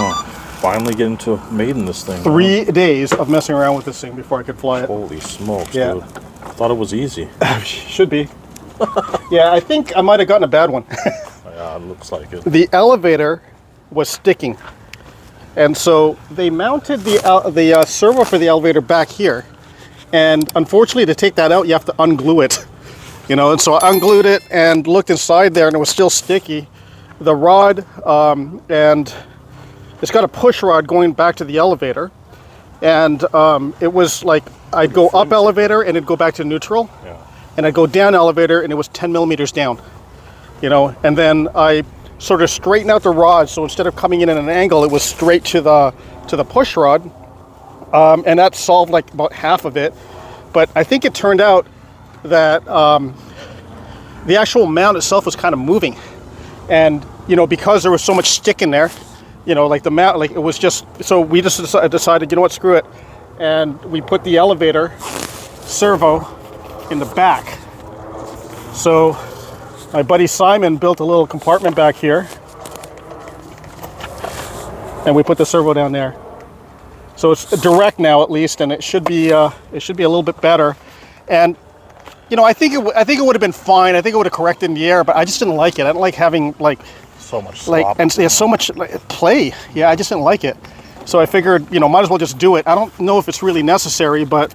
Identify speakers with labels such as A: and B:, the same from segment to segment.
A: Oh, finally getting to maiden this thing. huh?
B: Three days of messing around with this thing before I could fly it.
A: Holy smokes,
B: Yeah.
A: dude. Thought it was easy.
B: Should be. yeah, I think I might have gotten a bad one.
A: yeah, it looks like it.
B: the elevator was sticking, and so they mounted the el- the uh, servo for the elevator back here. And unfortunately, to take that out, you have to unglue it. You know, and so I unglued it and looked inside there, and it was still sticky. The rod um, and it's got a push rod going back to the elevator, and um, it was like I'd go up elevator and it'd go back to neutral,
A: Yeah.
B: and I'd go down elevator and it was 10 millimeters down. You know, and then I sort of straighten out the rod, so instead of coming in at an angle, it was straight to the to the push rod, um, and that solved like about half of it. But I think it turned out that um, the actual mount itself was kind of moving, and you know because there was so much stick in there, you know, like the mat, like it was just. So we just deci- decided, you know what, screw it, and we put the elevator servo in the back. So my buddy Simon built a little compartment back here, and we put the servo down there. So it's direct now, at least, and it should be uh, it should be a little bit better. And you know, I think it I think it would have been fine. I think it would have corrected in the air, but I just didn't like it. I don't like having like
A: So much
B: like
A: slop.
B: and there's so much like, play. Yeah, I just didn't like it. So I figured, you know, might as well just do it. I don't know if it's really necessary, but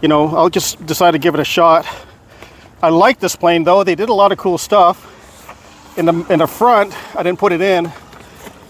B: you know, I'll just decide to give it a shot. I like this plane though. They did a lot of cool stuff. In the in the front, I didn't put it in.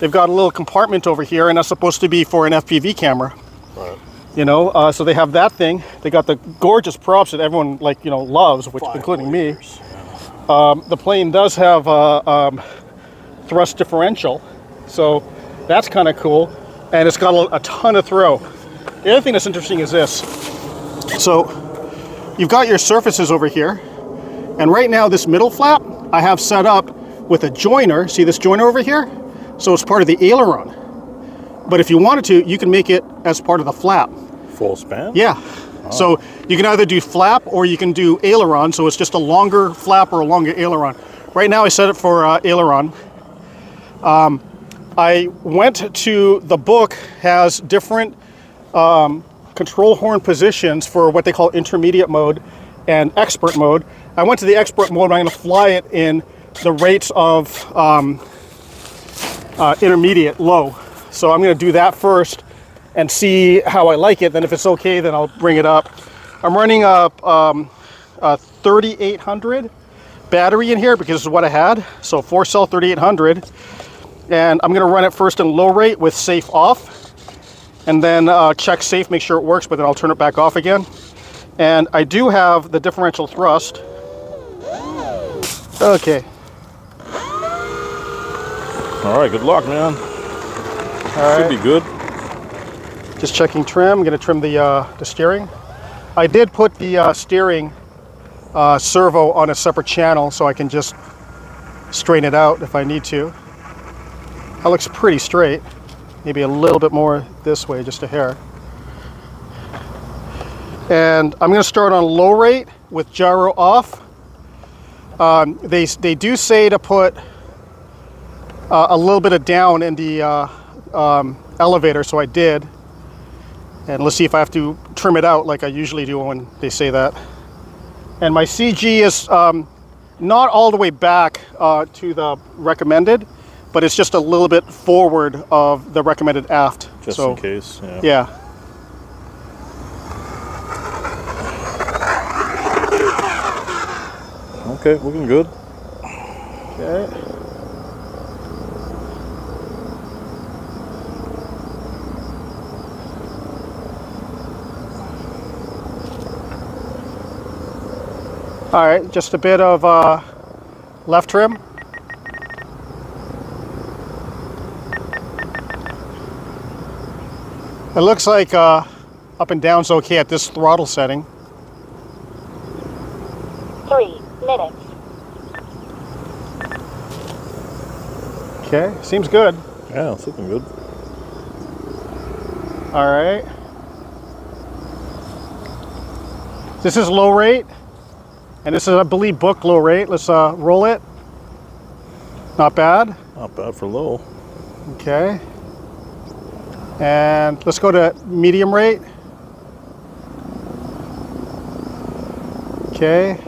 B: They've got a little compartment over here, and that's supposed to be for an FPV camera.
A: Right.
B: You know, uh, so they have that thing. They got the gorgeous props that everyone like, you know, loves, which
A: Five
B: including me.
A: liters.
B: The plane does have a um, thrust differential, so that's kind of cool, and it's got a, a ton of throw. The other thing that's interesting is this. So you've got your surfaces over here, and right now this middle flap I have set up with a joiner. See this joiner over here? So it's part of the aileron. But if you wanted to, you can make it as part of the flap.
A: Full span?
B: Yeah. So you can either do flap or you can do aileron. So it's just a longer flap or a longer aileron. Right now I set it for uh, aileron. Um, I went to the book has different um, control horn positions for what they call intermediate mode and expert mode. I went to the expert mode. I'm going to fly it in the rates of um, uh, intermediate low. So I'm going to do that first and see how I like it. Then if it's okay, then I'll bring it up. I'm running a, um, a 3800 battery in here because is what I had. So four cell 3800. And I'm going to run it first in low rate with safe off. And then uh, check safe, make sure it works, but then I'll turn it back off again. And I do have the differential thrust. Okay.
A: All right, good luck, man.
B: All
A: Should
B: right.
A: be good.
B: Just checking trim. I'm going to trim the uh, the steering. I did put the uh, steering uh, servo on a separate channel so I can just strain it out if I need to. That looks pretty straight. Maybe a little bit more this way, just a hair. And I'm going to start on low rate with gyro off. Um, they they do say to put uh, a little bit of down in the uh, um, elevator, so I did. And let's see if I have to trim it out like I usually do when they say that. And my CG is um, not all the way back uh, to the recommended, but it's just a little bit forward of the recommended aft.
A: Just
B: so,
A: in case. Yeah.
B: Yeah.
A: Okay, looking good.
B: Okay. All right, just a bit of uh, left trim. It looks like uh, up and down's okay at this throttle setting.
C: Three minutes.
B: Okay, seems good.
A: Yeah, it's looking good.
B: All right. This is low rate, and this is, I believe, book low rate. Let's uh, roll it. Not bad.
A: Not bad for low.
B: Okay. And let's go to medium rate. Okay.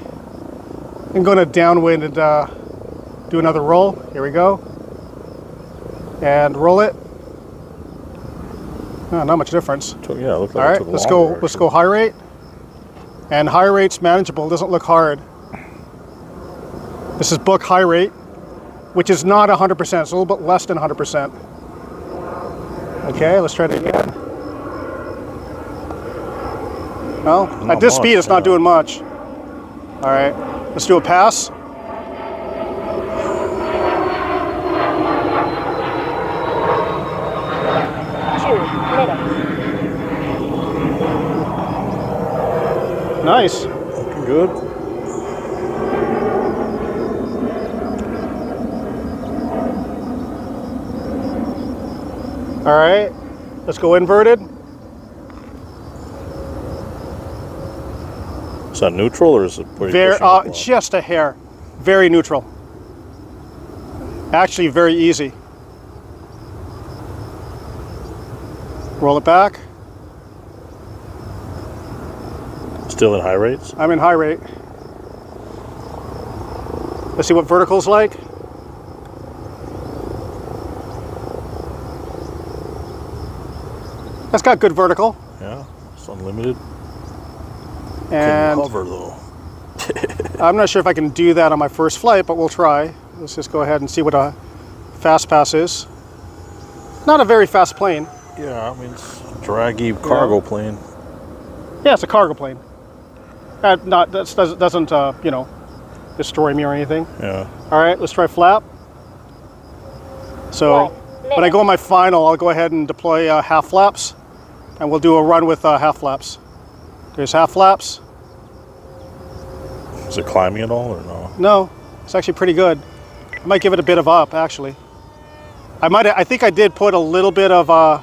B: I'm going to downwind and uh, do another roll. Here we go. And roll it. Oh, not much difference.
A: Took- yeah, it looked
B: All
A: like it took
B: let's go.
A: longer,
B: Let's go high rate. And high rate's manageable. Doesn't look hard. This is book high rate, which is not 100%. It's a little bit less than 100%. Okay, let's try it again. Well, at this speed, it's not doing much. All right, let's do a pass.
C: Two minutes.
B: Nice.
A: Looking good.
B: All right, let's go inverted.
A: Is that neutral or is it
B: Very, uh, just a hair. Very neutral. Actually, very easy. Roll it back.
A: Still in high rates?
B: I'm in high rate. Let's see what vertical's like. That's got good vertical.
A: Yeah, it's unlimited. Couldn't
B: And
A: hover though.
B: I'm not sure if I can do that on my first flight, but we'll try. Let's just go ahead and see what a fast pass is. Not a very fast plane.
A: Yeah, I mean it's a draggy cargo plane.
B: Yeah, it's a cargo plane. Uh, not that doesn't, doesn't uh, you know destroy me or anything.
A: Yeah.
B: All right, let's try flap. So when I go on my final, I'll go ahead and deploy uh, half flaps, and we'll do a run with uh, half flaps. There's half flaps.
A: Is it climbing at all or no?
B: No, it's actually pretty good. I might give it a bit of up actually. I might. I think I did put a little bit of uh,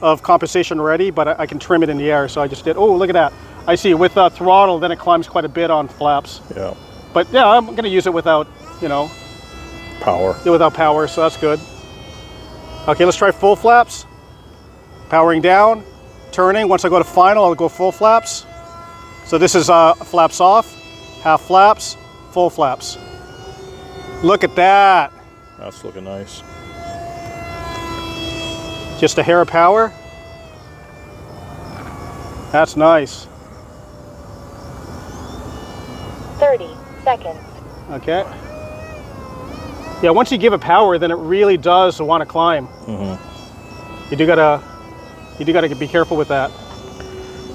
B: of compensation ready, but I, I can trim it in the air. So I just did. Oh, look at that! I see. With uh, throttle, then it climbs quite a bit on flaps.
A: Yeah.
B: But yeah, I'm gonna use it without, you know,
A: Power.
B: without power. So that's good. Okay, let's try full flaps. Powering down, turning. Once I go to final, I'll go full flaps. So this is uh, flaps off, half flaps, full flaps. Look at that.
A: That's looking nice.
B: Just a hair of power. That's nice.
C: 30 seconds.
B: Okay. Yeah, once you give it power, then it really does want to climb. You do gotta, you do gotta be careful with that.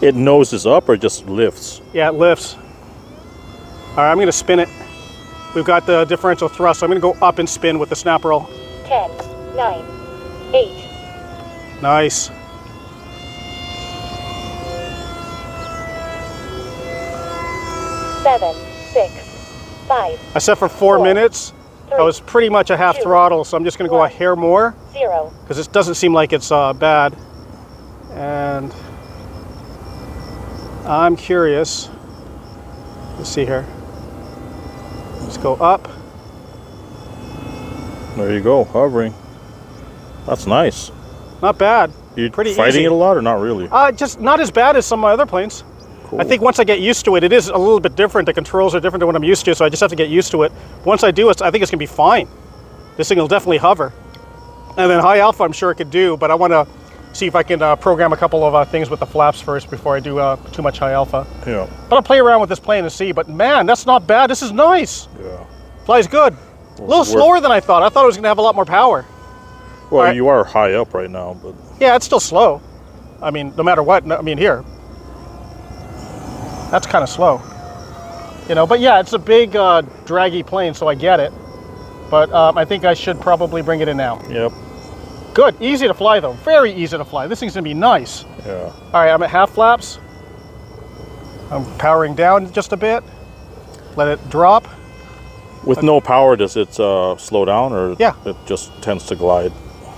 A: It noses up or just lifts?
B: Yeah, it lifts. All right, I'm gonna spin it. We've got the differential thrust, so I'm gonna go up and spin with the snap roll.
C: 10, 9, 8,
B: Nice.
C: seven, six, five,
B: I set for four
C: Four,
B: minutes. I was pretty much a half
C: two,
B: throttle, so I'm just gonna go a hair more.
C: zero.
B: because it doesn't seem like it's uh, bad. And I'm curious. Let's see here. Let's go up.
A: There you go, hovering. That's nice.
B: Not bad.
A: You
B: Pretty
A: fighting
B: easy.
A: it a lot or not really?
B: Uh, just not as bad as some of my other planes.
A: Cool.
B: I think once I get used to it, it is a little bit different. The controls are different than what I'm used to, so I just have to get used to it. Once I do it, I think it's gonna be fine. This thing will definitely hover. And then high alpha, I'm sure it could do, but I want to see if I can uh, program a couple of uh, things with the flaps first before I do uh, too much high alpha.
A: Yeah.
B: But I'll play around with this plane and see. But man, that's not bad. This is nice.
A: Yeah.
B: Flies good. A little slower than I thought. I thought it was going to have a lot more power.
A: Well,
B: Alright.
A: you are high up right now, but
B: Yeah, it's still slow. I mean, no matter what. no- I mean, here. That's kind of slow. You know, but yeah, it's a big, uh, draggy plane, so I get it. But um, I think I should probably bring it in now.
A: yep.
B: Good. Easy to fly, though. Very easy to fly. This thing's to be nice.
A: Yeah.
B: All right, I'm at half flaps. I'm powering down just a bit. Let it drop.
A: With no power, does it uh, slow down or
B: Yeah.
A: it just tends to glide?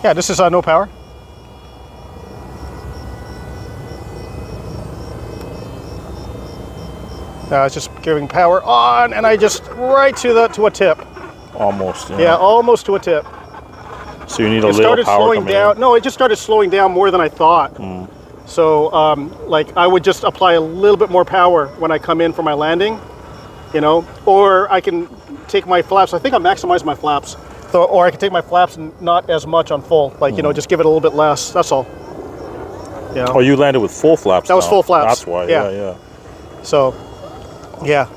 B: Yeah, this is uh, no power. Uh, it's just giving power on, and I just right to the to a tip.
A: Almost. Yeah.
B: Yeah, almost to a tip.
A: So you need a
B: it
A: little
B: started
A: power
B: slowing down.
A: in.
B: No, it just started slowing down more than I thought.
A: Mm.
B: So, um, like, I would just apply a little bit more power when I come in for my landing, you know, or I can take my flaps. I think I maximize my flaps, so, or I can take my flaps and not as much on full, like, you know, just give it a little bit less. That's all. Yeah.
A: Mm. Oh, you landed with full flaps.
B: That was full flaps.
A: That's why.
B: Yeah.
A: Yeah, yeah.
B: So, yeah.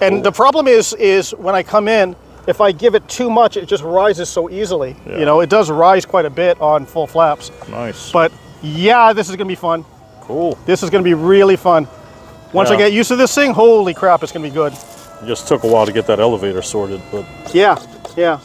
B: And the problem is, is when I come in, if I give it too much, it just rises so easily.
A: Yeah.
B: You know, it does rise quite a bit on full flaps.
A: Nice.
B: But yeah, this is gonna be fun.
A: cool.
B: This is gonna be really fun. Once I get used to this thing, holy crap, it's gonna be good.
A: It just took a while to get that elevator sorted, but
B: Yeah, yeah.